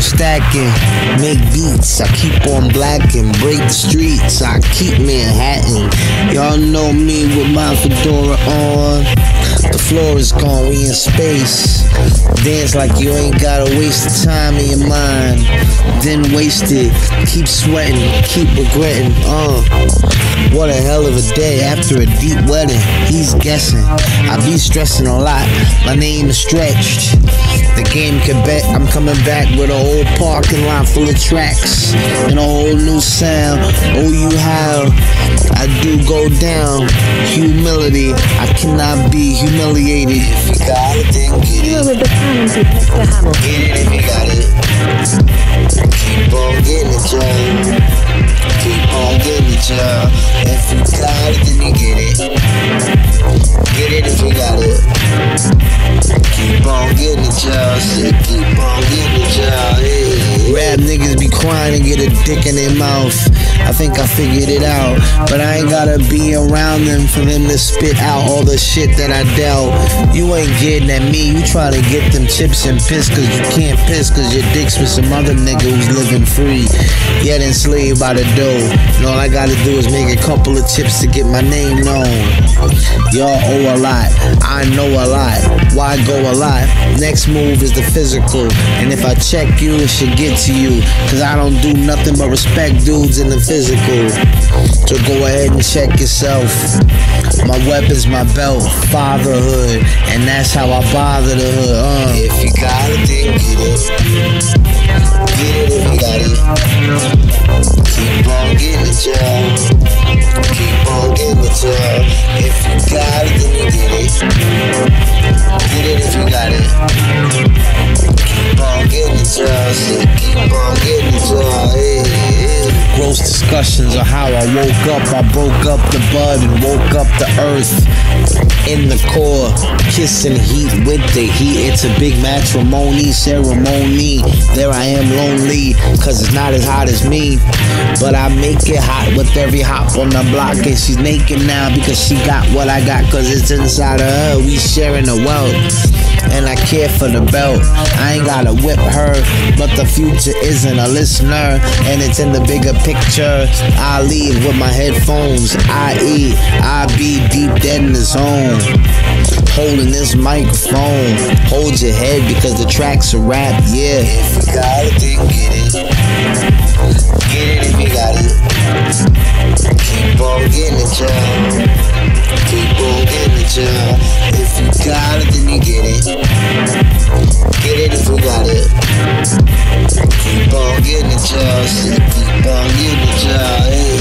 stacking, make beats. I keep on blacking, break the streets. I keep Manhattan. Y'all know me with my fedora on. Floor is gone, we in space. Dance like you ain't gotta waste the time in your mind. Then waste it. Keep sweating, keep regretting. Uh, what a hell of a day after a deep wedding. He's guessing. I be stressing a lot. My name is stretched. The game can bet I'm coming back with a whole parking lot full of tracks and a whole new sound. Oh, you how I do go down. Humility, I cannot be humiliated. If you got it, then get it. with the talented Mr. Hamilton. Get it if you got it. Keep on getting it, y'all. Keep on getting it, y'all. If you got it, then you get it. Get it if you got it. Keep on getting it, y'all. Keep on Rap niggas be crying and get a dick in their mouth. I think I figured it out. But I ain't gotta be around them for them to spit out all the shit that I dealt. You ain't getting at me. You try to get them chips and piss cause you can't piss cause your dick's with some other nigga who's living free. Yet enslaved by the dough. And all I gotta do is make a couple of chips to get my name known. Y'all owe a lot. I know a lot. Why go a lot? Next move is the physical. And if I check you, it should get to you. Cause I don't do nothing but respect dudes in the physical. So go ahead and check yourself. My weapon's my belt, fatherhood. And that's how I bother the hood. Uh. If you got it, then get it. Get it if you got it. Keep on getting it, y'all. Keep on discussions of how I woke up. I broke up the bud and woke up the earth in the core. Kissing heat with the heat. It's a big matrimony ceremony. There I am lonely, cause it's not as hot as me. But I make it hot with every hop on the block. And she's naked now because she got what I got, cause it's inside of her. We sharing the wealth. And I care for the belt. I ain't gotta whip her, but the future isn't a listener, and it's in the bigger picture. I leave with my headphones. I eat, I be deep dead in the zone. Holding this microphone. Hold your head because the track's a rap, yeah. If you got it, then get it. Get it sentis parler de ça. Hey,